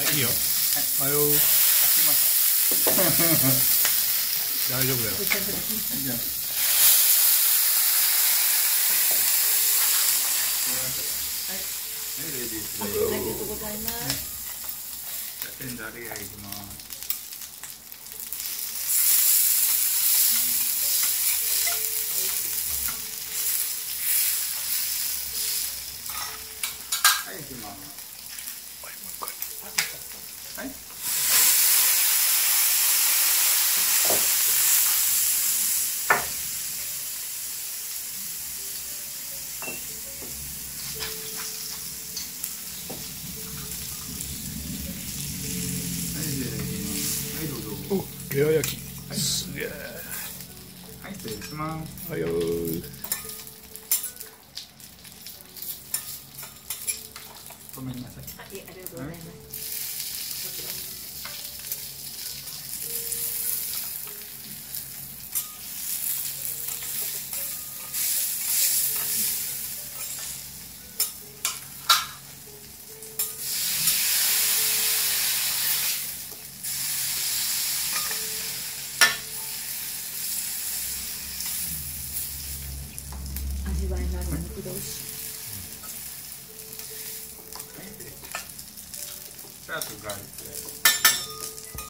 はいいいよ。はよう。大丈夫だよ。じゃあはい、ありがとうござい。ます。じゃあテンダーレアい。きますはい、行きます。はい。はい、じゃあ行きます。はい、どうぞ。おレア焼きすげえはい、失礼します。はようごめんなさい。あ、いえ、ありがとうございます。you are not one those. That's a guy.